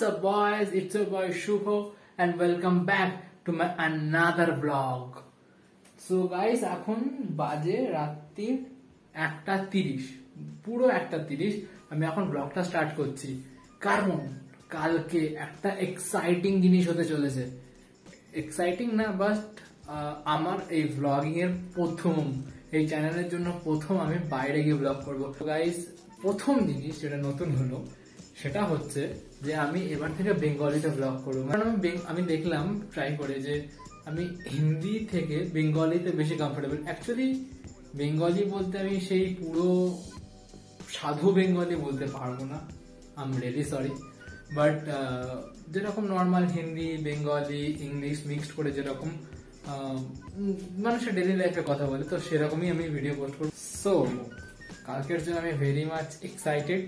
What's up, boys? It's your boy Shubho, and welcome back to my another vlog. So, guys, এখন বাজে রাত্রির একটা তিরিশ। পুরো একটা তিরিশ। আমি এখন ব্লগটা স্টার্ট করছি। কারণ কালকে একটা এক্সাইটিং জিনিস হতে চলেছে। এক্সাইটিং না বাট আমার এই ব্লগিং এর প্রথম এই চ্যানেলের জন্য প্রথম আমি বাইরে গিয়ে ব্লগ করব। গাইস প্রথম জিনিস যেটা নতুন হলো সেটা হচ্ছে যে আমি এবার থেকে বেঙ্গলিতে ব্লগ করব। কারণ আমি আমি দেখলাম ট্রাই করে যে আমি হিন্দি থেকে বেঙ্গলিতে বেশি কমফোর্টেবল অ্যাকচুয়ালি বেঙ্গলি বলতে আমি সেই পুরো সাধু বেঙ্গলি বলতে পারব না। আম রিয়েলি সরি বাট যেরকম normal Hindi Bengali English mixed করে যেরকম মানুষের ডেলি লাইফে কথা বলে, তো সেরকমই আমি ভিডিও পোস্ট করব। সো কালকের জন্য আমি ভেরি মাচ এক্সাইটেড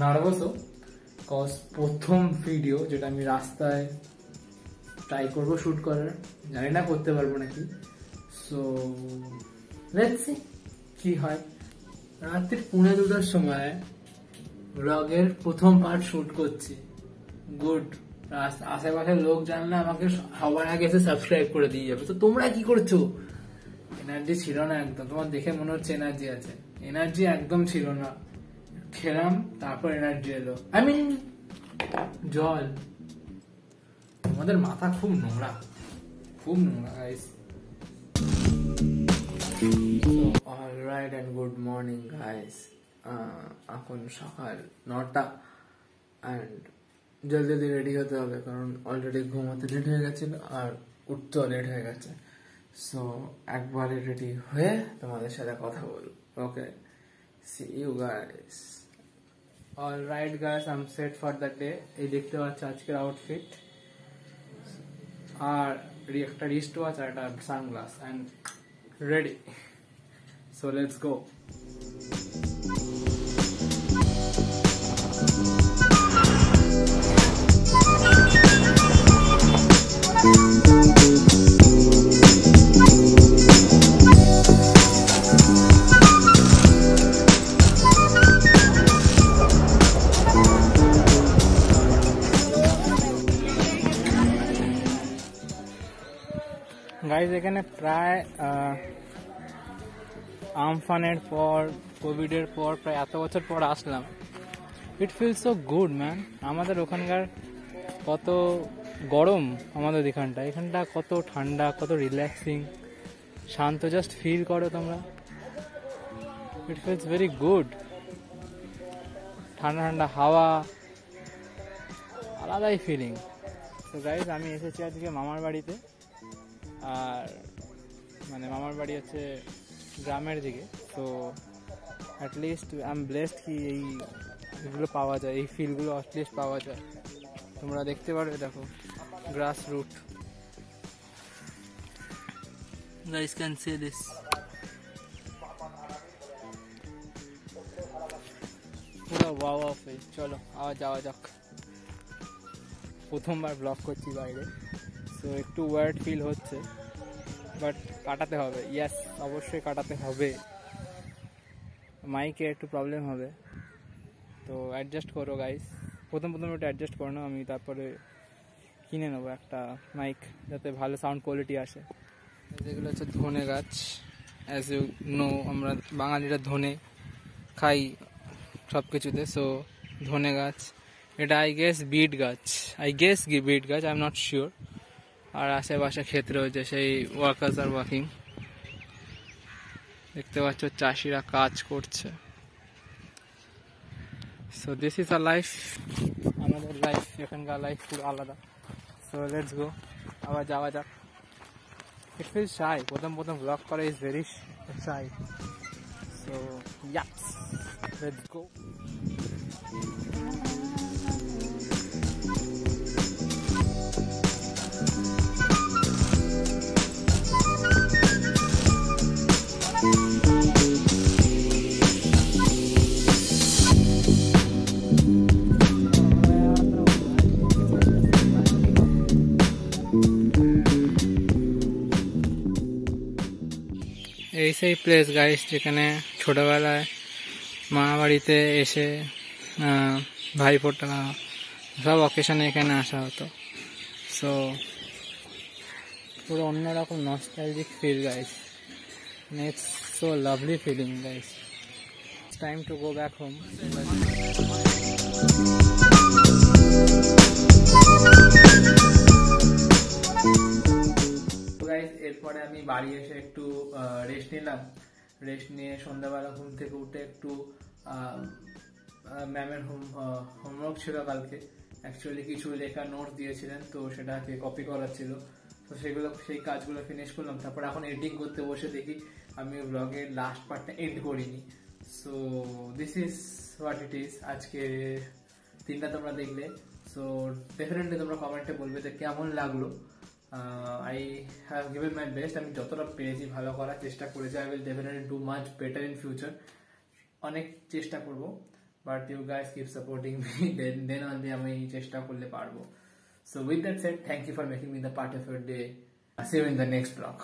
নার্ভাসও কজ প্রথম ভিডিও যেটা আমি রাস্তায় ট্রাই করব শ্যুট করার, জানি না করতে পারব নাকি। সো লেটস কি হয়। রাত্রি পুনে দুটোর সময় ব্লগের প্রথম পার্ট শ্যুট করছি। গুড আশেপাশের লোক জানলে আমাকে সবার আগে এসে সাবস্ক্রাইব করে দিয়ে যাবে। তো তোমরা কি করছ? এনার্জি ছিল না একদম। তোমার দেখে মনে হচ্ছে এনার্জি আছে। এনার্জি একদম ছিল না। খেলাম, তারপর এনার্জি এলো। আই মিন জল। আমাদের মাথা খুব নোংরা। খুব নোংরা guys alright and good morning guys এখন সকাল নটা। অ্যান্ড জলদি জলদি রেডি হতে হবে, কারণ অলরেডি ঘুমোতে লেট হয়ে গেছিল আর উঠতেও লেট হয়ে গেছে। সো একবারে রেডি হয়ে তোমাদের সাথে কথা বলব okay see you guys all right guys I am set for the day এই দেখতে পাচ্ছ আজকের আউটফিট আর রি- একটা রিস্ট ওয়াচ আর একটা sunglass and ready so let's go guys এখানে প্রায় আমফানের পর, কোভিডের পর, প্রায় এত বছর পর আসলাম। It feel so good man আমাদের ওখানকার কত গরম আমাদের এখানটা এখানটা কত ঠান্ডা, কত রিল্যাক্সিং শান্ত জাস্ট ফিল করো তোমরা। ইট ফিলস ভেরি গুড ঠান্ডা ঠান্ডা হাওয়া, আলাদাই ফিলিং তো গাইজ আমি এসেছি আজকে মামার বাড়িতে। আর মানে মামার বাড়ি হচ্ছে গ্রামের দিকে তো অ্যাটলিস্ট আই এম ব্লেসড কি এই এগুলো পাওয়া যায় এই ফিলগুলো অ্যাটলিস্ট পাওয়া যায়। তোমরা দেখতে পারবে দেখো grass root guys can say this পুরো ওয়াও অফ চলো আওয়া যাওয়া যাক। প্রথমবার ব্লগ করছি বাইরে। তো একটু ওয়ার্ড ফিল হচ্ছে। বাট কাটাতে হবে। ইয়াস অবশ্যই কাটাতে হবে। মাইকে একটু প্রবলেম হবে। তো অ্যাডজাস্ট করো গাইস প্রথম প্রথম একটু অ্যাডজাস্ট করে নাও। আমি তারপরে কিনে নেব একটা মাইক যাতে ভালো সাউন্ড কোয়ালিটি আসে। যেগুলো হচ্ছে ধনে গাছ। অ্যাজ ইউ নো আমরা বাঙালিরা ধনে খাই সব কিছুতে সো ধনে গাছ। এটা আই গেস বিট গাছ। আই গেস বিট গাছ আই এম নট শিওর আর আশেপাশে ক্ষেত রয়েছে সেই ওয়ার্কার্স আর ওয়ার্কিং দেখতে পাচ্ছ চাষিরা কাজ করছে। So this is a life আমাদের লাইফ এখানকার লাইফ পুরো আলাদা। সো লেটস গো আবার যাওয়া যাক। ইট ফিল শাই প্রথম প্রথম ব্লগ করা is very shy so yes let's go এই সেই প্লেস গাইস যেখানে ছোটোবেলায় মামা বাড়িতে এসে ভাইফোঁটা, সব অকেশনে এখানে আসা হতো। সো পুরো অন্যরকম nostalgic feel guys it's so lovely feeling guys time to go back home এরপরে আমি বাড়ি এসে একটু রেস্ট নিলাম। রেস্ট নিয়ে সন্ধ্যাবেলা ঘুম থেকে উঠে একটু ম্যামের হোম হোমওয়ার্ক ছিল কালকে। অ্যাকচুয়ালি কিছু লেখা নোট দিয়েছিলেন, তো সেটাকে কপি করার ছিল। তো সেগুলো, সেই কাজগুলো ফিনিশ করলাম। তারপর এখন এডিটিং করতে বসে দেখি। আমি ব্লগের লাস্ট পার্টটা এন্ড করিনি। So this is what it is আজকে তিনটা তোমরা দেখলে। সো ডেফিনেটলি তোমরা কমেন্টে বলবে যে কেমন লাগল। I have given my best আমি যতটা পেরেছি ভালো করার চেষ্টা করেছি। I will definitely do much better in future অনেক চেষ্টা করব। But you guys keep supporting me then only আমি চেষ্টা করলে পারব। So with that set thank you for making me the part of your day see you in the next blog